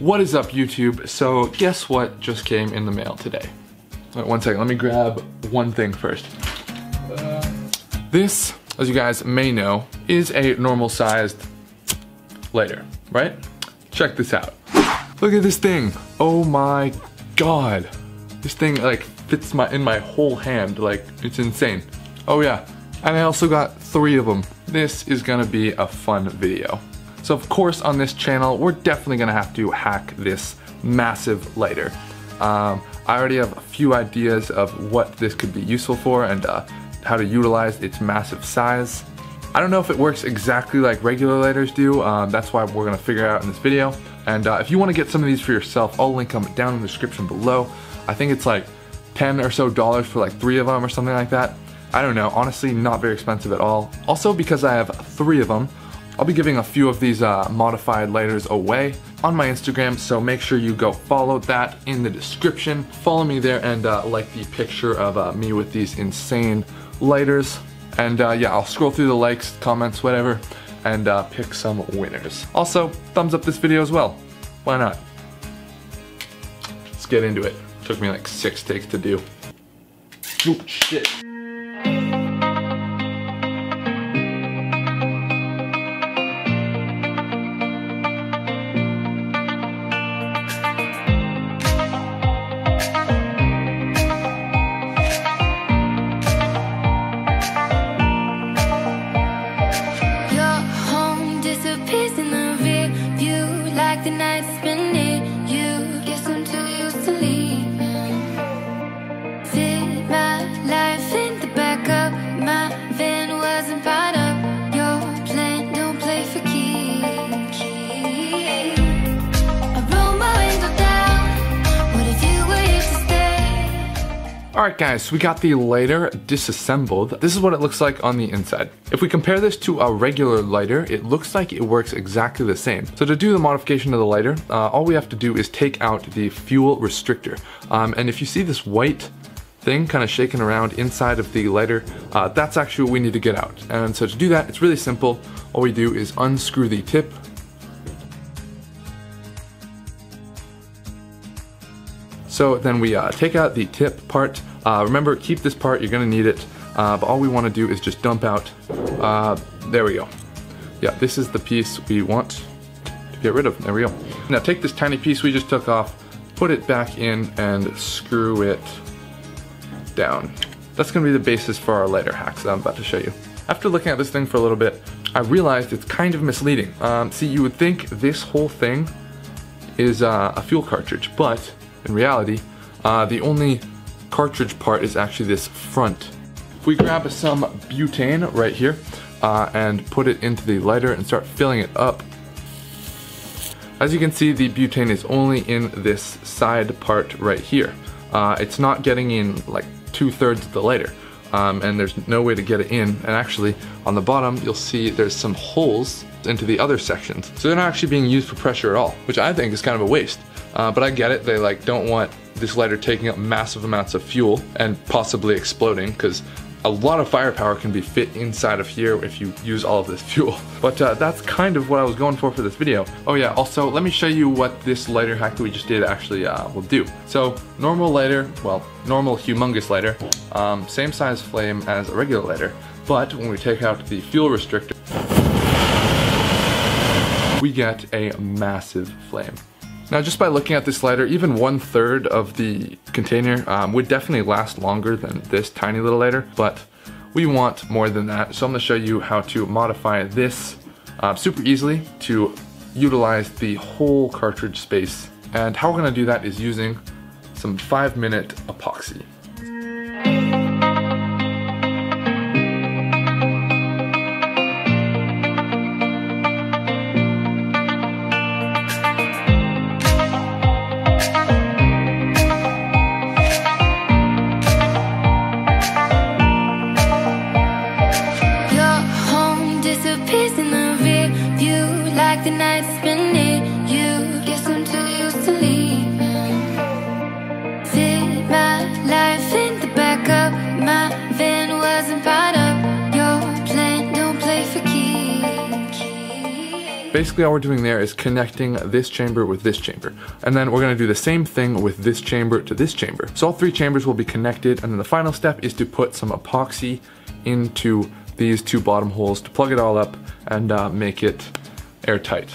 What is up YouTube? So guess what just came in the mail today? Wait, one second, let me grab one thing first. This, as you guys may know, is a normal sized lighter, right? Check this out. Look at this thing. Oh my god. This thing like fits my in my whole hand. Like it's insane. Oh yeah. And I also got three of them. This is gonna be a fun video. So of course on this channel, we're definitely gonna have to hack this massive lighter. Um, I already have a few ideas of what this could be useful for and uh, how to utilize its massive size. I don't know if it works exactly like regular lighters do, um, that's why we're gonna figure out in this video. And uh, if you wanna get some of these for yourself, I'll link them down in the description below. I think it's like 10 or so dollars for like three of them or something like that. I don't know, honestly not very expensive at all. Also because I have three of them, I'll be giving a few of these uh, modified lighters away on my Instagram, so make sure you go follow that in the description. Follow me there and uh, like the picture of uh, me with these insane lighters. And uh, yeah, I'll scroll through the likes, comments, whatever, and uh, pick some winners. Also, thumbs up this video as well. Why not? Let's get into it. Took me like six takes to do. Oh, shit. Alright guys, we got the lighter disassembled. This is what it looks like on the inside. If we compare this to a regular lighter, it looks like it works exactly the same. So to do the modification of the lighter, uh, all we have to do is take out the fuel restrictor. Um, and if you see this white thing kind of shaking around inside of the lighter, uh, that's actually what we need to get out. And so to do that, it's really simple. All we do is unscrew the tip So then we uh, take out the tip part. Uh, remember, keep this part, you're gonna need it. Uh, but all we wanna do is just dump out, uh, there we go. Yeah, this is the piece we want to get rid of, there we go. Now take this tiny piece we just took off, put it back in and screw it down. That's gonna be the basis for our lighter hacks that I'm about to show you. After looking at this thing for a little bit, I realized it's kind of misleading. Um, see, you would think this whole thing is uh, a fuel cartridge, but in reality, uh, the only cartridge part is actually this front. If we grab some butane right here uh, and put it into the lighter and start filling it up, as you can see, the butane is only in this side part right here. Uh, it's not getting in like two thirds of the lighter. Um, and there's no way to get it in. And actually, on the bottom, you'll see there's some holes into the other sections. So they're not actually being used for pressure at all, which I think is kind of a waste. Uh, but I get it, they like don't want this lighter taking up massive amounts of fuel and possibly exploding because a lot of firepower can be fit inside of here if you use all of this fuel. But uh, that's kind of what I was going for for this video. Oh yeah, also let me show you what this lighter hack that we just did actually uh, will do. So normal lighter, well, normal humongous lighter, um, same size flame as a regular lighter, but when we take out the fuel restrictor, we get a massive flame. Now just by looking at this lighter, even one third of the container um, would definitely last longer than this tiny little lighter, but we want more than that. So I'm gonna show you how to modify this uh, super easily to utilize the whole cartridge space. And how we're gonna do that is using some five minute epoxy. Basically all we're doing there is connecting this chamber with this chamber. And then we're gonna do the same thing with this chamber to this chamber. So all three chambers will be connected and then the final step is to put some epoxy into these two bottom holes to plug it all up and uh, make it airtight.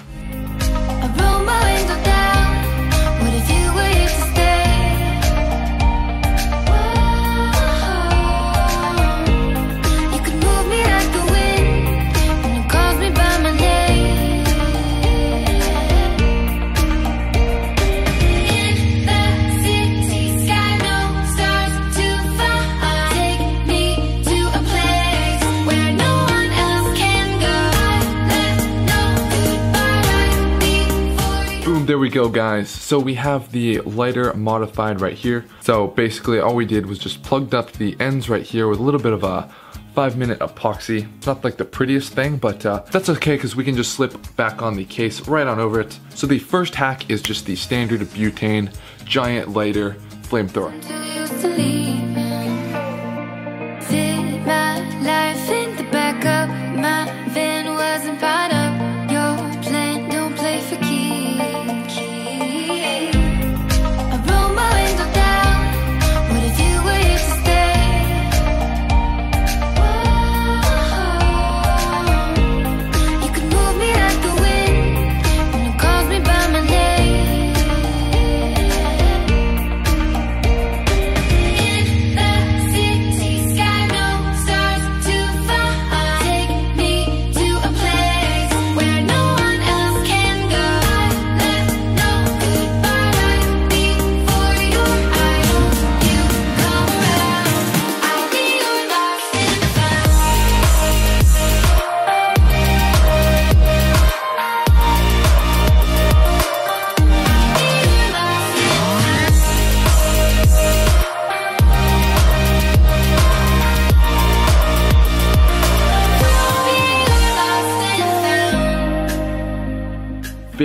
There we go guys. So we have the lighter modified right here. So basically all we did was just plugged up the ends right here with a little bit of a five minute epoxy. Not like the prettiest thing, but uh, that's okay because we can just slip back on the case right on over it. So the first hack is just the standard butane giant lighter flamethrower.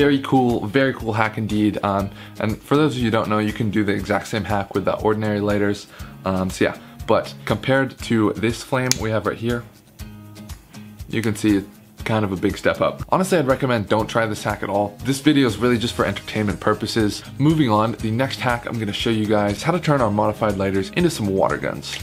Very cool, very cool hack indeed. Um, and for those of you who don't know, you can do the exact same hack with the ordinary lighters. Um, so yeah, but compared to this flame we have right here, you can see it's kind of a big step up. Honestly, I'd recommend don't try this hack at all. This video is really just for entertainment purposes. Moving on, the next hack I'm gonna show you guys how to turn our modified lighters into some water guns.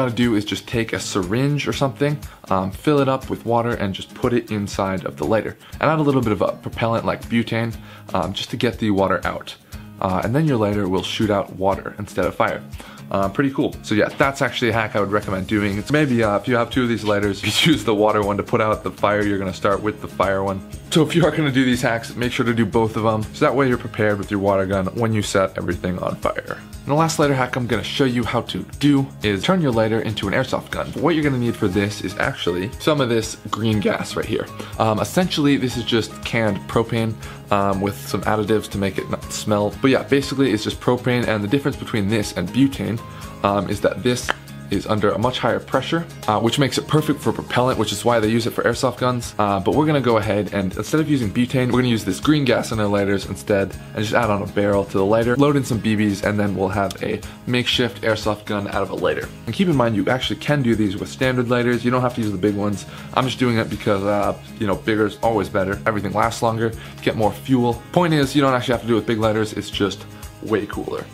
Gotta do is just take a syringe or something, um, fill it up with water and just put it inside of the lighter. And add a little bit of a propellant like butane um, just to get the water out. Uh, and then your lighter will shoot out water instead of fire. Uh, pretty cool. So yeah, that's actually a hack I would recommend doing. It's maybe uh, if you have two of these lighters, you use the water one to put out the fire, you're gonna start with the fire one. So if you are gonna do these hacks, make sure to do both of them. So that way you're prepared with your water gun when you set everything on fire. And the last lighter hack I'm gonna show you how to do is turn your lighter into an airsoft gun. What you're gonna need for this is actually some of this green gas right here. Um, essentially, this is just canned propane um, with some additives to make it not smell. But yeah, basically it's just propane and the difference between this and butane um, is that this is under a much higher pressure, uh, which makes it perfect for propellant, which is why they use it for airsoft guns. Uh, but we're gonna go ahead and instead of using butane, we're gonna use this green gas in our lighters instead and just add on a barrel to the lighter, load in some BBs, and then we'll have a makeshift airsoft gun out of a lighter. And keep in mind, you actually can do these with standard lighters. You don't have to use the big ones. I'm just doing it because, uh, you know, bigger is always better. Everything lasts longer, get more fuel. Point is, you don't actually have to do it with big lighters. It's just way cooler.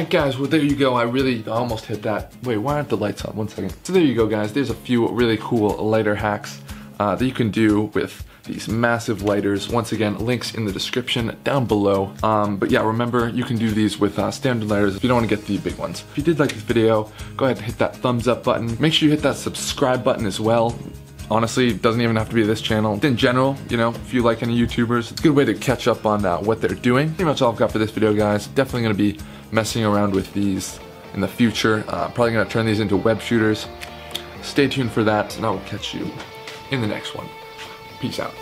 Right, guys, well, there you go. I really almost hit that. Wait, why aren't the lights on? One second. So there you go, guys. There's a few really cool lighter hacks uh, that you can do with these massive lighters. Once again, links in the description down below. Um, but yeah, remember, you can do these with uh, standard lighters if you don't want to get the big ones. If you did like this video, go ahead and hit that thumbs up button. Make sure you hit that subscribe button as well. Honestly, it doesn't even have to be this channel. In general, you know, if you like any YouTubers, it's a good way to catch up on uh, what they're doing. Pretty much all I've got for this video, guys. Definitely gonna be messing around with these in the future. Uh, probably gonna turn these into web shooters. Stay tuned for that, and I will catch you in the next one. Peace out.